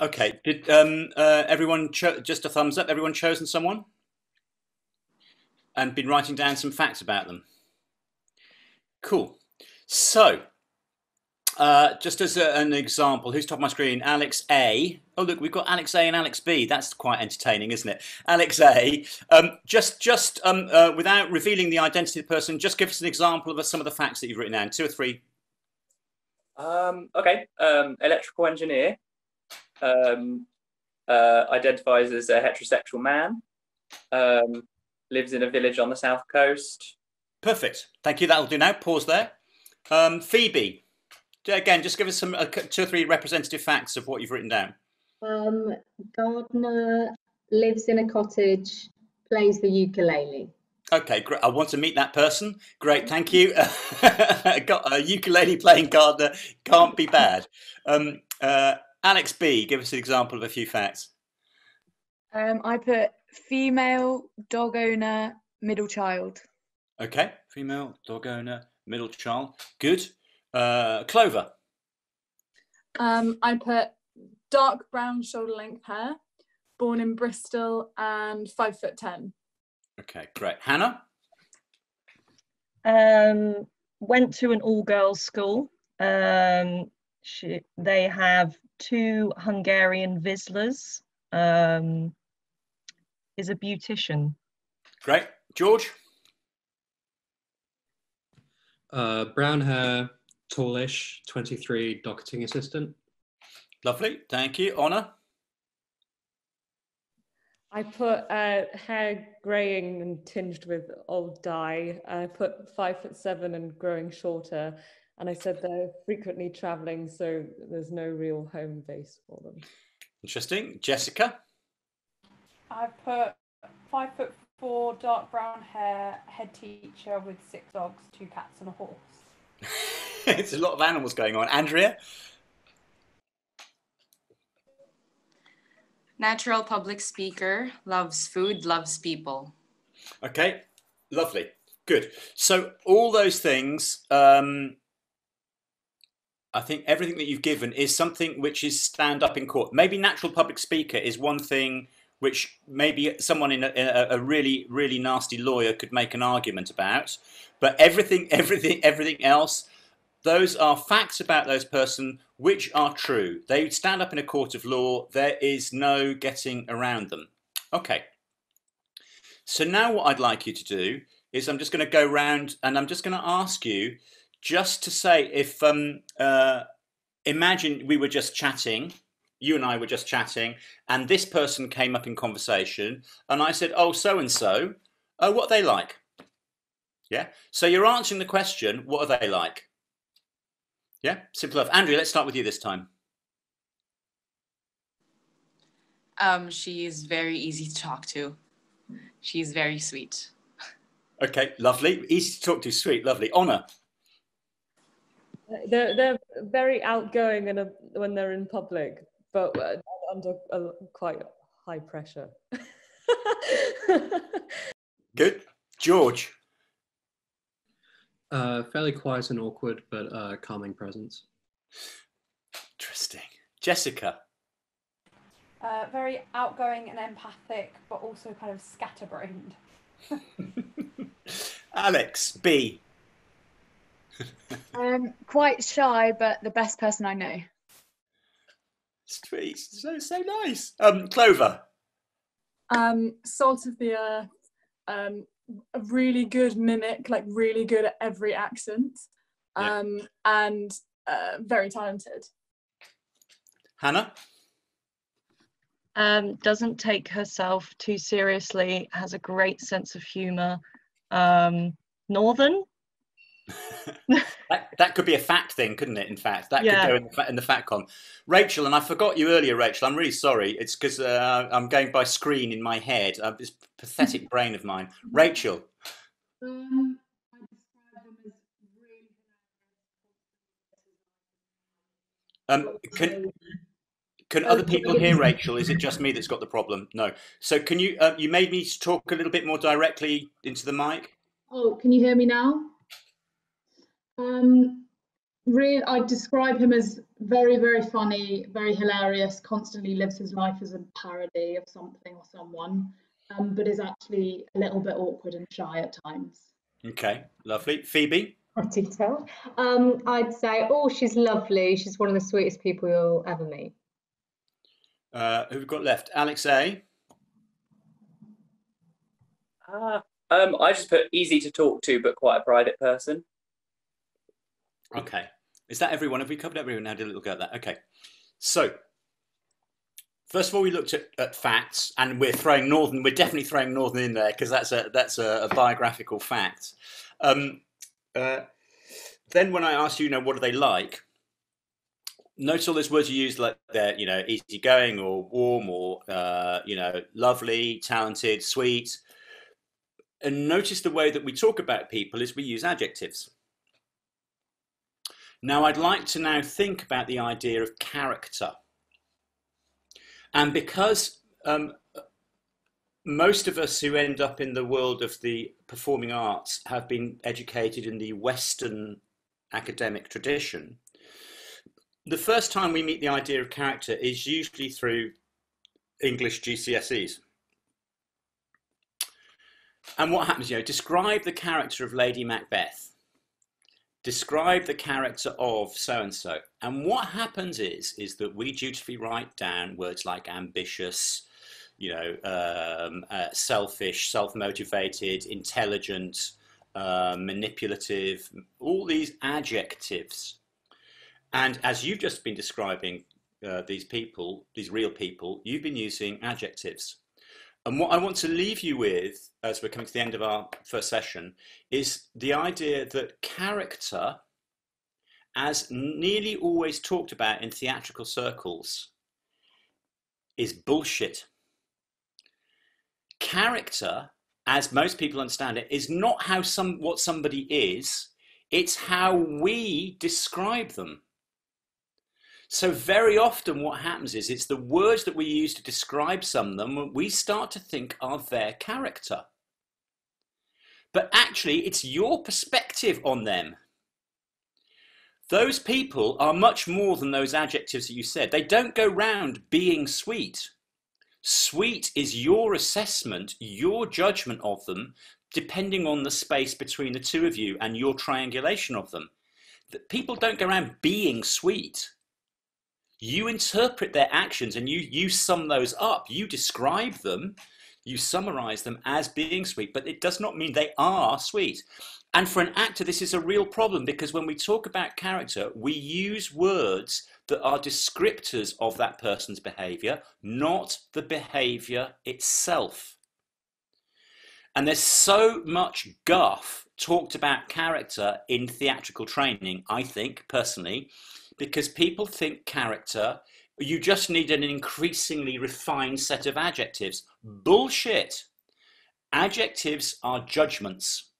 Okay. Did um, uh, everyone cho- just a thumbs up? Everyone chosen someone and been writing down some facts about them. Cool. So, uh, just as a, an example, who's top of my screen? Alex A. Oh, look, we've got Alex A and Alex B. That's quite entertaining, isn't it? Alex A. Um, just, just um, uh, without revealing the identity of the person, just give us an example of some of the facts that you've written down. Two or three. Um, okay. Um, electrical engineer. Um, uh, identifies as a heterosexual man. Um, lives in a village on the south coast. Perfect. Thank you. That'll do now. Pause there. Um, Phoebe, again, just give us some uh, two or three representative facts of what you've written down. Um, Gardner lives in a cottage, plays the ukulele. Okay, great. I want to meet that person. Great, thank you. Got a ukulele playing Gardner can't be bad. Um, uh, Alex B, give us an example of a few facts. Um, I put female dog owner, middle child. Okay, female dog owner, middle child. Good. Uh, Clover. Um, I put dark brown shoulder length hair, born in Bristol and five foot ten. Okay, great. Hannah. Um, went to an all-girls school. Um, she, they have two Hungarian Vizslas. Um, is a beautician. Great. George? Uh, brown hair, tallish, 23, docketing assistant. Lovely. Thank you. Honor? I put uh, hair greying and tinged with old dye. I put five foot seven and growing shorter. And I said they're frequently traveling, so there's no real home base for them. Interesting. Jessica? I put five foot four, dark brown hair, head teacher with six dogs, two cats, and a horse. it's a lot of animals going on. Andrea? Natural public speaker, loves food, loves people. Okay, lovely. Good. So, all those things, um, I think everything that you've given is something which is stand up in court. Maybe natural public speaker is one thing which maybe someone in a, in a, really really nasty lawyer could make an argument about but everything everything everything else those are facts about those person which are true. They stand up in a court of law. There is no getting around them. Okay. So now what i'd like you to do is i'm just going to go round and i'm just going to ask you just to say if um uh imagine we were just chatting you and I were just chatting, and this person came up in conversation, and I said, "Oh, so and so, oh, what are they like?" Yeah. So you're answering the question, "What are they like?" Yeah, simple enough. Andrea, let's start with you this time. Um, she's very easy to talk to. She's very sweet. Okay, lovely. Easy to talk to, sweet, lovely. Honor. They're they're very outgoing and when they're in public, but uh, under uh, quite high pressure. Good. George. Uh, fairly quiet and awkward, but uh, calming presence. Interesting. Jessica. Uh, very outgoing and empathic, but also kind of scatterbrained. Alex B. um, quite shy, but the best person I know. Sweet, so so nice. Um, Clover. Um, salt of the earth. Um, a really good mimic, like really good at every accent. Um, yeah. and uh, very talented. Hannah. Um, doesn't take herself too seriously. Has a great sense of humour. Um, northern. That, that could be a fact thing, couldn't it? In fact, that yeah. could go in the, in the fact con. Rachel, and I forgot you earlier, Rachel. I'm really sorry. It's because uh, I'm going by screen in my head. Uh, this pathetic brain of mine. Rachel. Um, um, can can other people hear Rachel? Is it just me that's got the problem? No. So can you? Uh, you made me talk a little bit more directly into the mic. Oh, can you hear me now? Um, really, I describe him as very, very funny, very hilarious, constantly lives his life as a parody of something or someone, um, but is actually a little bit awkward and shy at times. Okay, lovely. Phoebe? Pretty tell. Um, I'd say, oh, she's lovely. She's one of the sweetest people you'll ever meet. Uh, who have got left? Alex A. Ah, um, I just put easy to talk to, but quite a private person. Okay. Is that everyone? Have we covered everyone? Did a little go at that. Okay. So, first of all, we looked at, at facts, and we're throwing Northern. We're definitely throwing Northern in there because that's a that's a, a biographical fact. Um, uh, then, when I asked you, you know, what are they like? Notice all those words you use, like they're you know easygoing or warm or uh, you know lovely, talented, sweet. And notice the way that we talk about people is we use adjectives. Now, I'd like to now think about the idea of character. And because um, most of us who end up in the world of the performing arts have been educated in the Western academic tradition, the first time we meet the idea of character is usually through English GCSEs. And what happens, you know, describe the character of Lady Macbeth. Describe the character of so and so. And what happens is, is that we dutifully write down words like ambitious, you know, um, uh, selfish, self-motivated, intelligent, uh, manipulative, all these adjectives. And as you've just been describing uh, these people, these real people, you've been using adjectives. And what I want to leave you with, as we're coming to the end of our first session, is the idea that character, as nearly always talked about in theatrical circles, is bullshit. Character, as most people understand it, is not how some what somebody is, it's how we describe them. So very often what happens is it's the words that we use to describe some of them we start to think are their character. But actually it's your perspective on them. Those people are much more than those adjectives that you said. They don't go round being sweet. Sweet is your assessment, your judgment of them, depending on the space between the two of you and your triangulation of them. That people don't go around being sweet you interpret their actions and you you sum those up. You describe them. You summarize them as being sweet but it does not mean they are sweet. And for an actor this is a real problem because when we talk about character we use words that are descriptors of that person's behavior not the behavior itself. And there's so much guff talked about character in theatrical training i think personally because people think character, you just need an increasingly refined set of adjectives. Bullshit. Adjectives are judgments.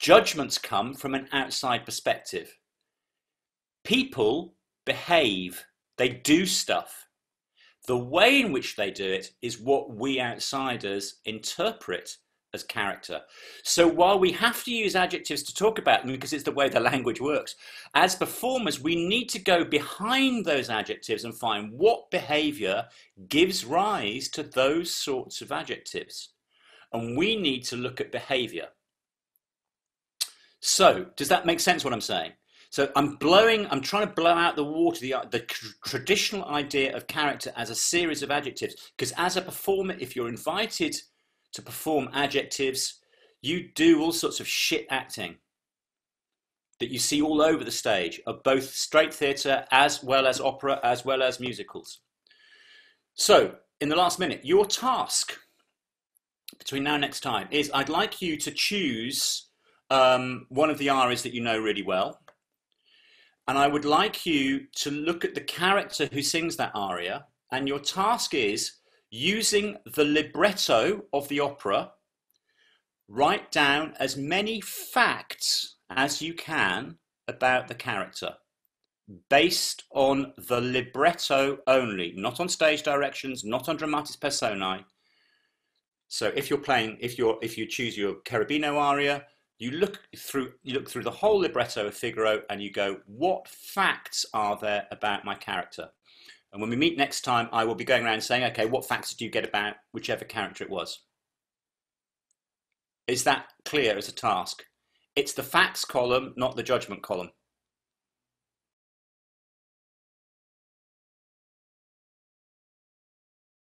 Judgments come from an outside perspective. People behave, they do stuff. The way in which they do it is what we outsiders interpret as character. So while we have to use adjectives to talk about them because it's the way the language works, as performers, we need to go behind those adjectives and find what behavior gives rise to those sorts of adjectives. And we need to look at behavior. So, does that make sense what I'm saying? So I'm blowing, I'm trying to blow out the water, the, the traditional idea of character as a series of adjectives. Because as a performer, if you're invited to perform adjectives. You do all sorts of shit acting that you see all over the stage of both straight theatre as well as opera as well as musicals. So, in the last minute, your task between now and next time is I'd like you to choose um, one of the arias that you know really well. And I would like you to look at the character who sings that aria. And your task is using the libretto of the opera, write down as many facts as you can about the character based on the libretto only, not on stage directions, not on dramatis personae. So if you're playing, if you're if you choose your Cherubino aria, you look through you look through the whole libretto of Figaro and you go, what facts are there about my character? And when we meet next time, I will be going around saying, okay, what facts did you get about whichever character it was? Is that clear as a task? It's the facts column, not the judgment column.